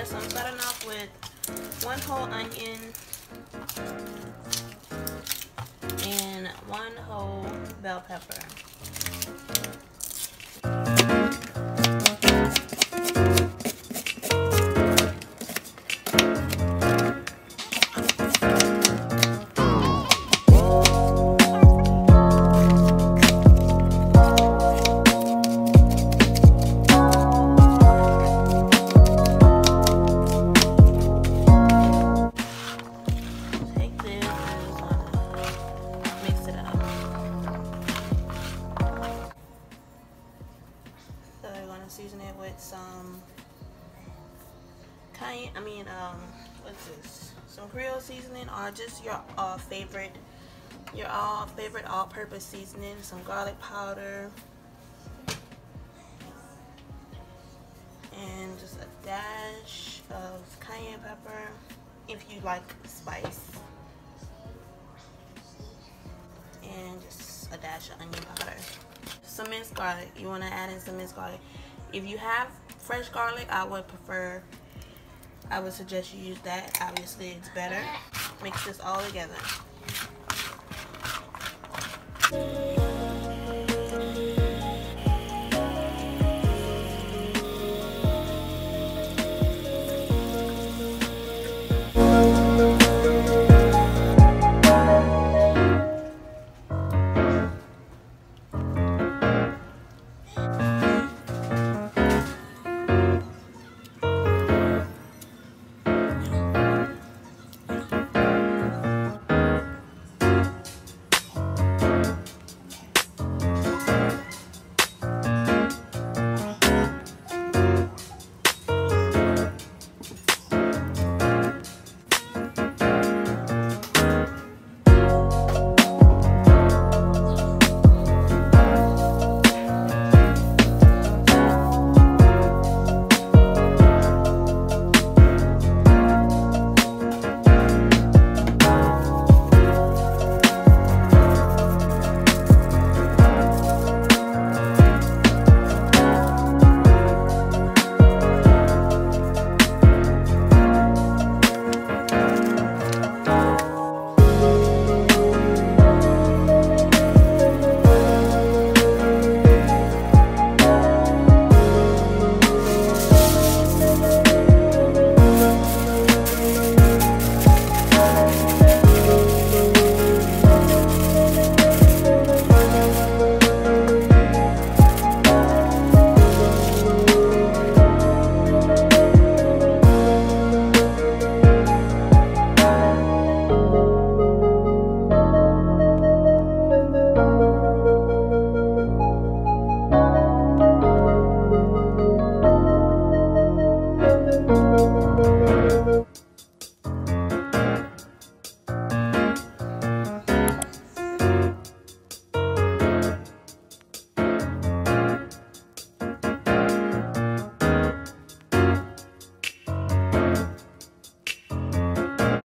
starter. So I'm starting off with one whole onion and one whole bell pepper. Some cayenne. I mean, um, what's this? Some Creole seasoning, or just your uh, favorite, your all favorite all-purpose seasoning. Some garlic powder, and just a dash of cayenne pepper, if you like spice, and just a dash of onion powder. Some minced garlic. You want to add in some minced garlic. If you have fresh garlic, I would prefer. I would suggest you use that. Obviously, it's better. Mix this all together.